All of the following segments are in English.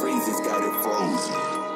Freezes got it frozen.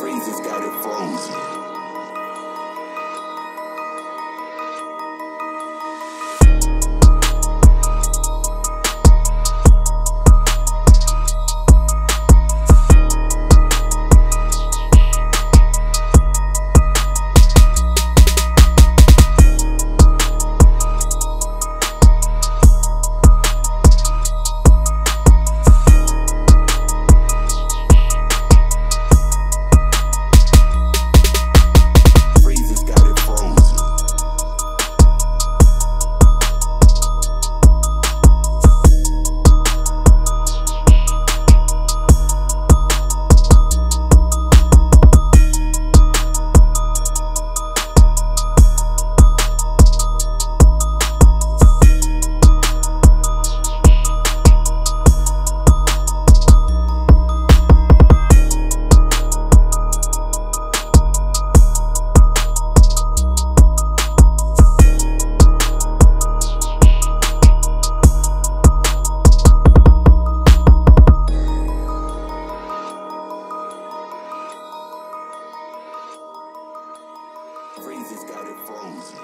freezes got it frozen. freezes got it frozen.